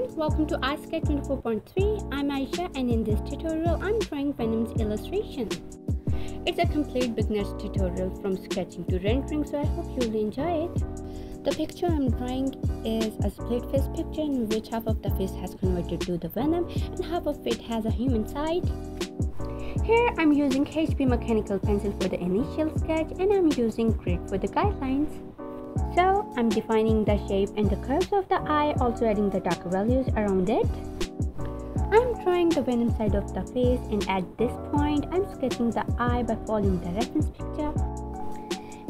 everyone, welcome to iSketch 24.3. I'm Aisha and in this tutorial I'm drawing Venom's illustration. It's a complete beginner's tutorial from sketching to rendering so I hope you'll enjoy it. The picture I'm drawing is a split face picture in which half of the face has converted to the Venom and half of it has a human side. Here I'm using HB mechanical pencil for the initial sketch and I'm using grid for the guidelines. So I'm defining the shape and the curves of the eye, also adding the darker values around it. I'm drawing the venom side of the face and at this point I'm sketching the eye by following the reference picture.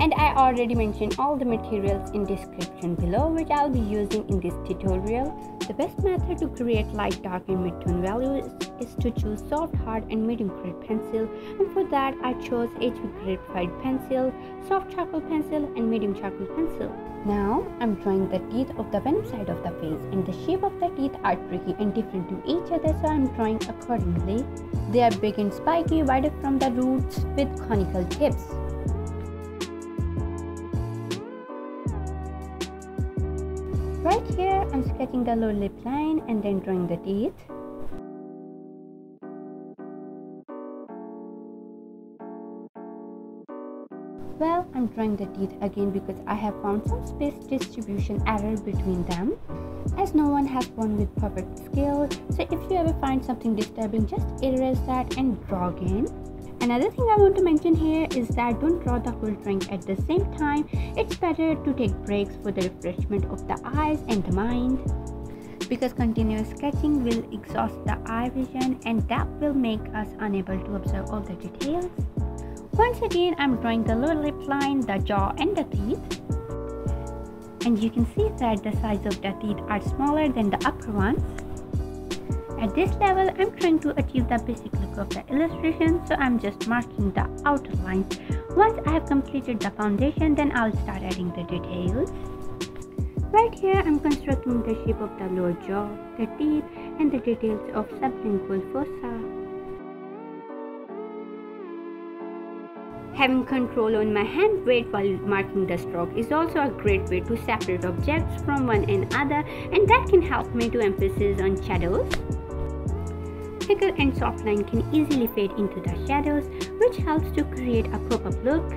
And I already mentioned all the materials in description below which I'll be using in this tutorial. The best method to create light, dark and mid-tone values is to choose soft, hard and medium grit pencil and for that I chose HB Graphite pencil, soft charcoal pencil and medium charcoal pencil. Now I'm drawing the teeth of the venom side of the face and the shape of the teeth are tricky and different to each other so I'm drawing accordingly. They are big and spiky, wider from the roots with conical tips. Sketching the lower lip line and then drawing the teeth. Well, I'm drawing the teeth again because I have found some space distribution error between them. As no one has one with perfect skill, so if you ever find something disturbing, just erase that and draw again. Another thing I want to mention here is that don't draw the whole drawing at the same time. It's better to take breaks for the refreshment of the eyes and the mind. Because continuous sketching will exhaust the eye vision and that will make us unable to observe all the details. Once again, I'm drawing the lower lip line, the jaw and the teeth. And you can see that the size of the teeth are smaller than the upper ones. At this level, I'm trying to achieve the basic of the illustration, so I'm just marking the outer lines. Once I have completed the foundation, then I'll start adding the details. Right here, I'm constructing the shape of the lower jaw, the teeth, and the details of sublingual fossa. Having control on my hand weight while marking the stroke is also a great way to separate objects from one another and that can help me to emphasize on shadows thicker and soft line can easily fade into the shadows, which helps to create a pop-up look.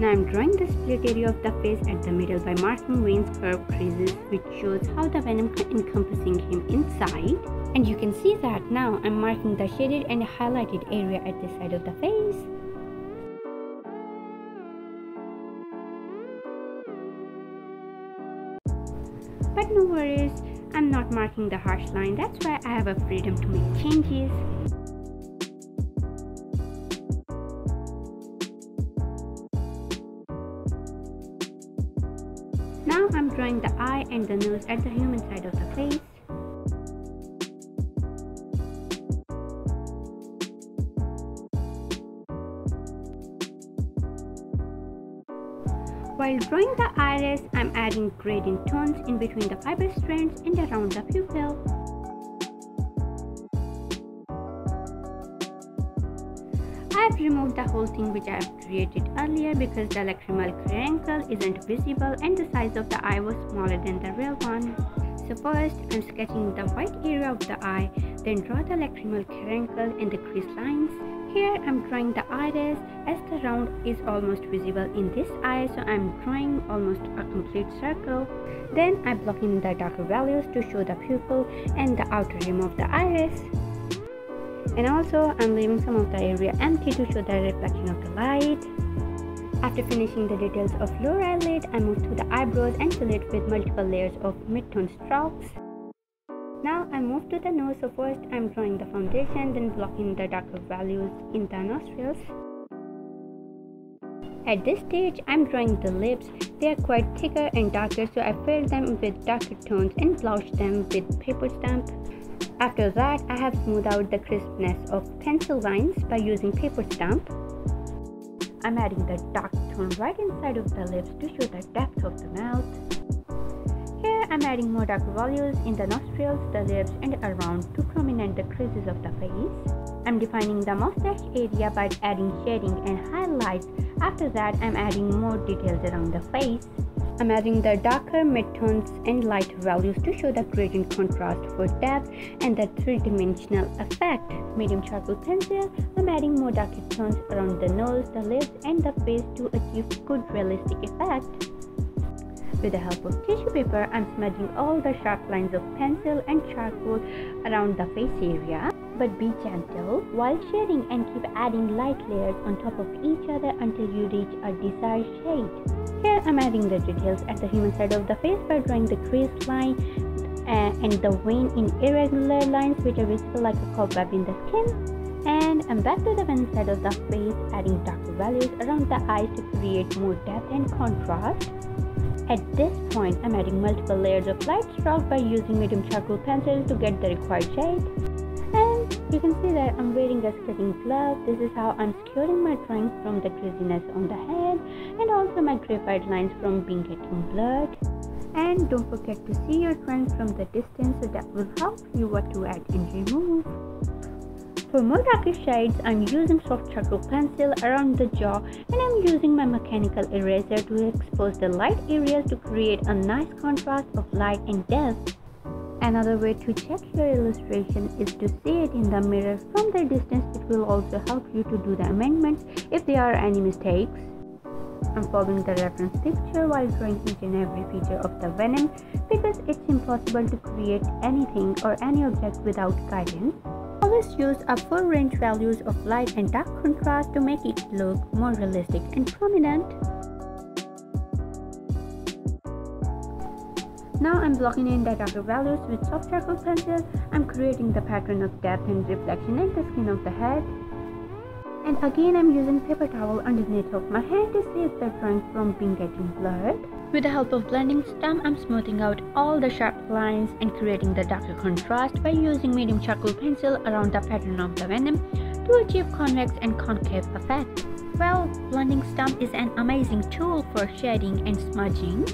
Now I'm drawing the split area of the face at the middle by marking Wayne's curved creases which shows how the venom encompassing him inside. And you can see that now I'm marking the shaded and highlighted area at the side of the face. I'm not marking the harsh line, that's why I have a freedom to make changes. Now I'm drawing the eye and the nose at the human side of the face. While drawing the iris, I'm adding gradient tones in between the fiber strands and around the pupil. I've removed the whole thing which I've created earlier because the lacrimal caruncle isn't visible and the size of the eye was smaller than the real one. So first, I'm sketching the white area of the eye, then draw the lacrimal caruncle and the crease lines. Here I'm drawing the iris as the round is almost visible in this eye so I'm drawing almost a complete circle. Then I block in the darker values to show the pupil and the outer rim of the iris. And also I'm leaving some of the area empty to show the reflection of the light. After finishing the details of lower eyelid, I move to the eyebrows and fill it with multiple layers of mid-tone strokes. Now I move to the nose, so first I'm drawing the foundation, then blocking the darker values in the nostrils. At this stage, I'm drawing the lips. They are quite thicker and darker, so I fill them with darker tones and blush them with paper stump. After that, I have smoothed out the crispness of pencil lines by using paper stump. I'm adding the dark tone right inside of the lips to show the depth of the mouth. Here I'm adding more dark values in the nostrils, the lips and around to prominent the creases of the face. I'm defining the mustache area by adding shading and highlights. After that, I'm adding more details around the face. I'm adding the darker midtones and lighter values to show the gradient contrast for depth and the three-dimensional effect. Medium charcoal pencil, I'm adding more darker tones around the nose, the lips and the face to achieve good realistic effect. With the help of tissue paper, I'm smudging all the sharp lines of pencil and charcoal around the face area. But be gentle while shading and keep adding light layers on top of each other until you reach a desired shade. Here I'm adding the details at the human side of the face by drawing the crease line uh, and the vein in irregular lines which are visible like a cobweb in the skin. And I'm back to the one side of the face adding darker values around the eyes to create more depth and contrast. At this point, I'm adding multiple layers of light stroke by using medium charcoal pencil to get the required shade. And you can see that I'm wearing a sketching glove. This is how I'm securing my drawing from the greasiness on the head and also my graphite lines from being getting blurred. And don't forget to see your drawing from the distance so that will help you what to add and remove. For more darker shades, I'm using soft charcoal pencil around the jaw and I'm using my mechanical eraser to expose the light areas to create a nice contrast of light and depth. Another way to check your illustration is to see it in the mirror from the distance. It will also help you to do the amendments if there are any mistakes. I'm following the reference picture while drawing each and every feature of the venom because it's impossible to create anything or any object without guidance. Always use a full range values of light and dark contrast to make it look more realistic and prominent. Now I'm blocking in the darker values with soft charcoal pencil. I'm creating the pattern of depth and reflection in the skin of the head. And again I'm using paper towel underneath of my hand to save the drawing from being getting blurred. With the help of blending stump, I'm smoothing out all the sharp lines and creating the darker contrast by using medium charcoal pencil around the pattern of the venom to achieve convex and concave effect. Well, blending stump is an amazing tool for shading and smudging.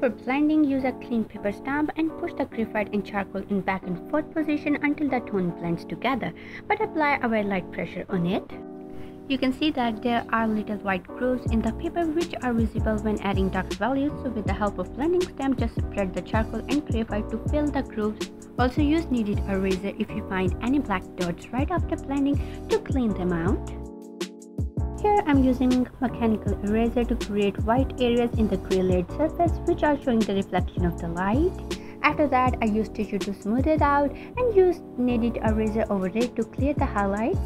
For blending, use a clean paper stump and push the graphite and charcoal in back and forth position until the tone blends together, but apply a very light pressure on it. You can see that there are little white grooves in the paper which are visible when adding dark values, so with the help of blending stump, just spread the charcoal and graphite to fill the grooves. Also use kneaded eraser if you find any black dots right after blending to clean them out. Here I'm using mechanical eraser to create white areas in the grey layered surface which are showing the reflection of the light. After that I used tissue to smooth it out and used kneaded eraser over it to clear the highlights.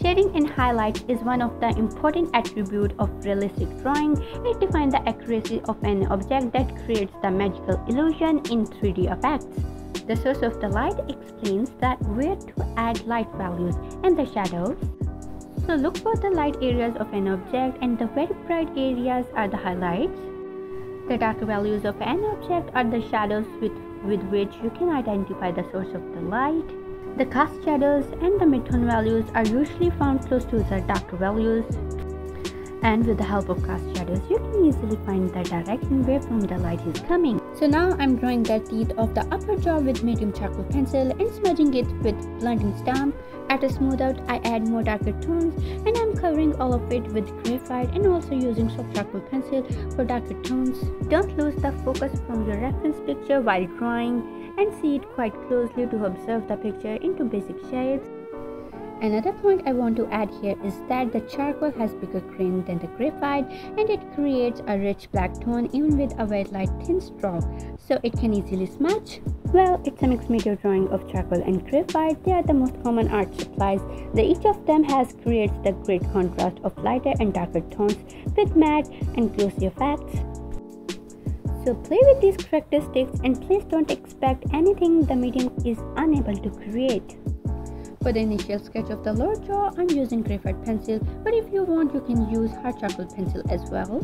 Shading and highlights is one of the important attributes of realistic drawing. It defines the accuracy of an object that creates the magical illusion in 3D effects. The source of the light explains that where to add light values and the shadows. So look for the light areas of an object and the very bright areas are the highlights. The dark values of an object are the shadows with, with which you can identify the source of the light. The cast shadows and the midtone values are usually found close to the dark values and with the help of cast shadows you can easily find the direction where from the light is coming. So now I'm drawing the teeth of the upper jaw with medium charcoal pencil and smudging it with blending stump. After smooth out I add more darker tones and I'm covering all of it with graphite and also using soft charcoal pencil for darker tones. Don't lose the focus from your reference picture while drawing and see it quite closely to observe the picture into basic shades. Another point I want to add here is that the charcoal has bigger grain than the graphite and it creates a rich black tone even with a very light thin stroke so it can easily smudge. Well, it's a mixed media drawing of charcoal and graphite. They are the most common art supplies. The each of them has creates the great contrast of lighter and darker tones with matte and glossy effects. So play with these characteristics and please don't expect anything the medium is unable to create. For the initial sketch of the lower jaw, I'm using graphite pencil, but if you want, you can use hard charcoal pencil as well.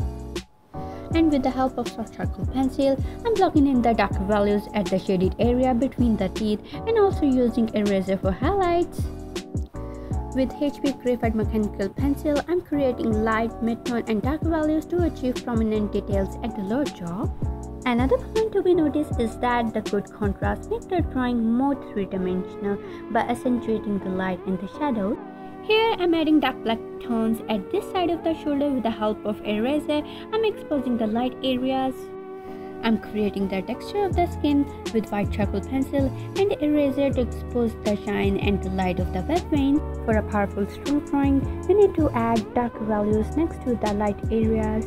And with the help of soft charcoal pencil, I'm blocking in the darker values at the shaded area between the teeth and also using eraser for highlights. With HB Graphite Mechanical Pencil, I'm creating light, mid-tone and dark values to achieve prominent details at the lower jaw. Another point to be noticed is that the good contrast makes the drawing more three-dimensional by accentuating the light and the shadow. Here I'm adding dark black tones at this side of the shoulder with the help of eraser. I'm exposing the light areas. I'm creating the texture of the skin with white charcoal pencil and eraser to expose the shine and the light of the web vein. For a powerful strong drawing, you need to add dark values next to the light areas.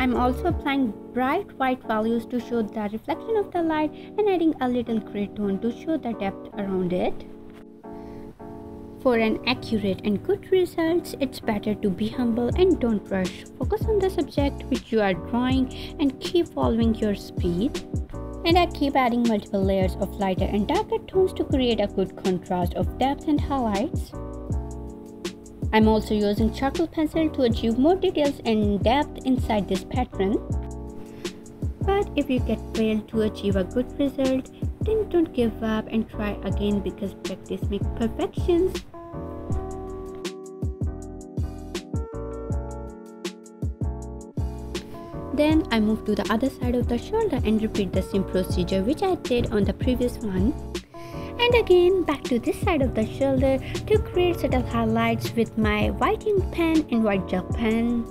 I'm also applying bright white values to show the reflection of the light and adding a little gray tone to show the depth around it. For an accurate and good results, it's better to be humble and don't rush. Focus on the subject which you are drawing and keep following your speed. And I keep adding multiple layers of lighter and darker tones to create a good contrast of depth and highlights. I'm also using charcoal pencil to achieve more details and depth inside this pattern. But if you get failed to achieve a good result, then don't give up and try again because practice makes perfections. Then I move to the other side of the shoulder and repeat the same procedure which I did on the previous one. And again back to this side of the shoulder to create subtle highlights with my white ink pen and white gel pen.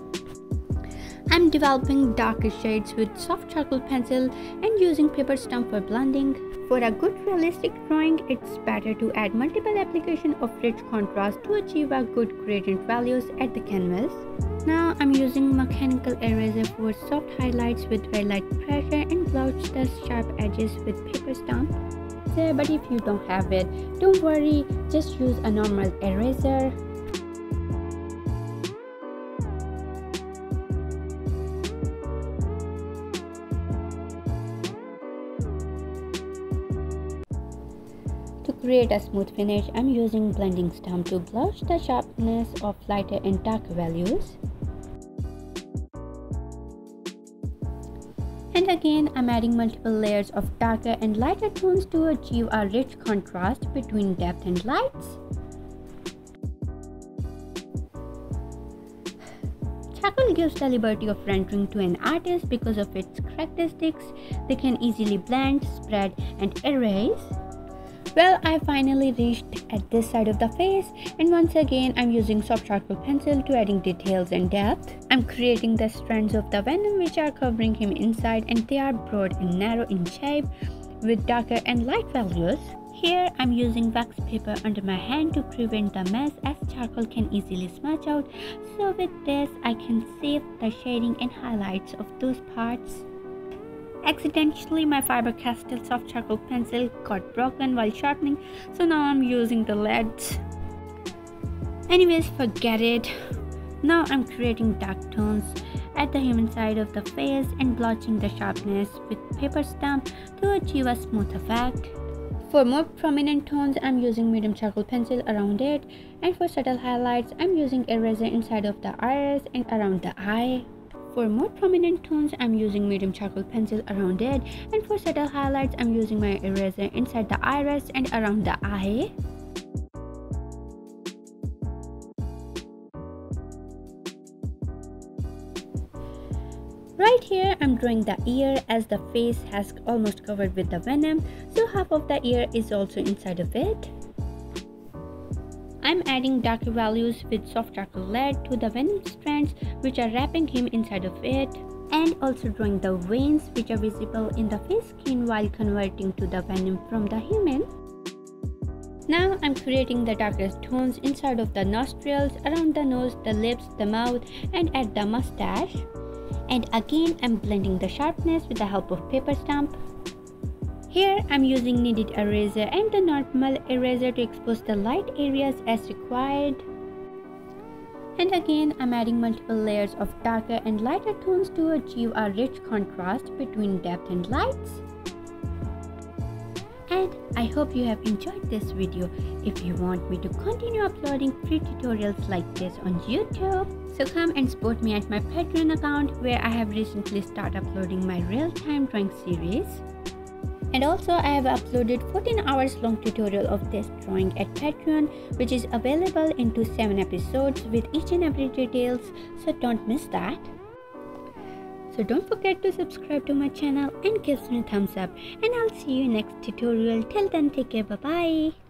I'm developing darker shades with soft charcoal pencil and using paper stump for blending. For a good realistic drawing, it's better to add multiple application of rich contrast to achieve a good gradient values at the canvas. Now I'm using mechanical eraser for soft highlights with very light pressure and blotch the sharp edges with paper stump. But if you don't have it, don't worry, just use a normal eraser To create a smooth finish, I'm using blending stump to blush the sharpness of lighter and darker values. Again, I'm adding multiple layers of darker and lighter tones to achieve a rich contrast between depth and lights. Charcoal gives the liberty of rendering to an artist because of its characteristics. They can easily blend, spread, and erase. Well, I finally reached at this side of the face and once again I'm using soft charcoal pencil to adding details and depth. I'm creating the strands of the venom which are covering him inside and they are broad and narrow in shape with darker and light values. Here I'm using wax paper under my hand to prevent the mess as charcoal can easily smudge out. So with this I can save the shading and highlights of those parts. Accidentally, my Faber-Castell soft charcoal pencil got broken while sharpening, so now I'm using the leads. Anyways, forget it. Now I'm creating dark tones at the human side of the face and blotching the sharpness with paper stump to achieve a smooth effect. For more prominent tones, I'm using medium charcoal pencil around it and for subtle highlights, I'm using eraser inside of the iris and around the eye. For more prominent tones, I'm using medium charcoal pencil around it and for subtle highlights, I'm using my eraser inside the iris and around the eye. Right here, I'm drawing the ear as the face has almost covered with the venom, so half of the ear is also inside of it. I'm adding darker values with soft charcoal lead to the venom strands which are wrapping him inside of it and also drawing the veins which are visible in the face skin while converting to the venom from the human. Now I'm creating the darkest tones inside of the nostrils, around the nose, the lips, the mouth and at the mustache. And again I'm blending the sharpness with the help of paper stump. Here I'm using kneaded eraser and the normal eraser to expose the light areas as required. And again I'm adding multiple layers of darker and lighter tones to achieve a rich contrast between depth and lights. And I hope you have enjoyed this video. If you want me to continue uploading free tutorials like this on YouTube, so come and support me at my Patreon account where I have recently started uploading my real-time drawing series. And also I have uploaded 14 hours long tutorial of this drawing at Patreon which is available into 7 episodes with each and every details so don't miss that. So don't forget to subscribe to my channel and give me a thumbs up and I'll see you in next tutorial. Till then take care bye bye.